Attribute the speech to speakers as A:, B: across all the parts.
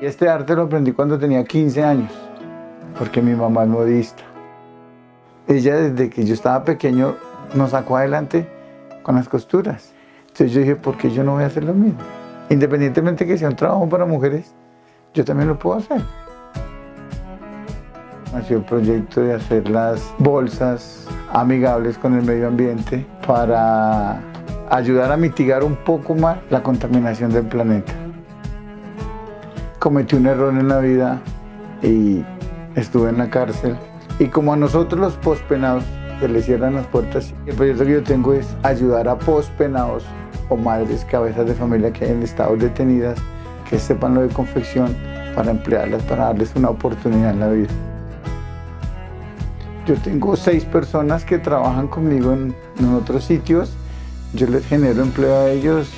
A: Y este arte lo aprendí cuando tenía 15 años, porque mi mamá es modista. Ella desde que yo estaba pequeño nos sacó adelante con las costuras. Entonces yo dije, ¿por qué yo no voy a hacer lo mismo? Independientemente que sea un trabajo para mujeres, yo también lo puedo hacer. Nació el proyecto de hacer las bolsas amigables con el medio ambiente para ayudar a mitigar un poco más la contaminación del planeta. Cometí un error en la vida y estuve en la cárcel. Y como a nosotros los pospenados se les cierran las puertas, el proyecto que yo tengo es ayudar a pospenados o madres cabezas de familia que hayan estado detenidas, que sepan lo de confección para emplearlas, para darles una oportunidad en la vida. Yo tengo seis personas que trabajan conmigo en, en otros sitios yo les genero empleo a ellos.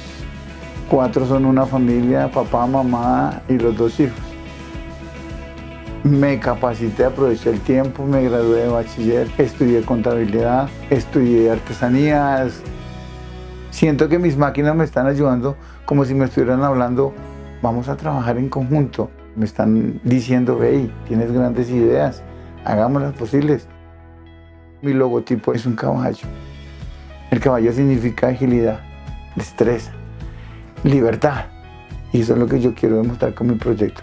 A: Cuatro son una familia, papá, mamá y los dos hijos. Me capacité, aproveché el tiempo, me gradué de bachiller, estudié contabilidad, estudié artesanías. Siento que mis máquinas me están ayudando como si me estuvieran hablando, vamos a trabajar en conjunto. Me están diciendo, hey, tienes grandes ideas, hagámoslas posibles. Mi logotipo es un caballo. El caballo significa agilidad, destreza, libertad. Y eso es lo que yo quiero demostrar con mi proyecto.